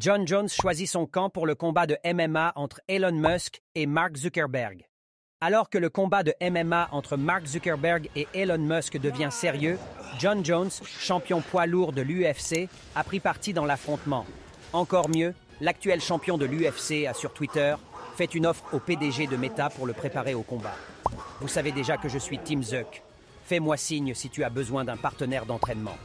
John Jones choisit son camp pour le combat de MMA entre Elon Musk et Mark Zuckerberg. Alors que le combat de MMA entre Mark Zuckerberg et Elon Musk devient sérieux, John Jones, champion poids lourd de l'UFC, a pris parti dans l'affrontement. Encore mieux, l'actuel champion de l'UFC a sur Twitter fait une offre au PDG de Meta pour le préparer au combat. Vous savez déjà que je suis Team Zuck. Fais-moi signe si tu as besoin d'un partenaire d'entraînement.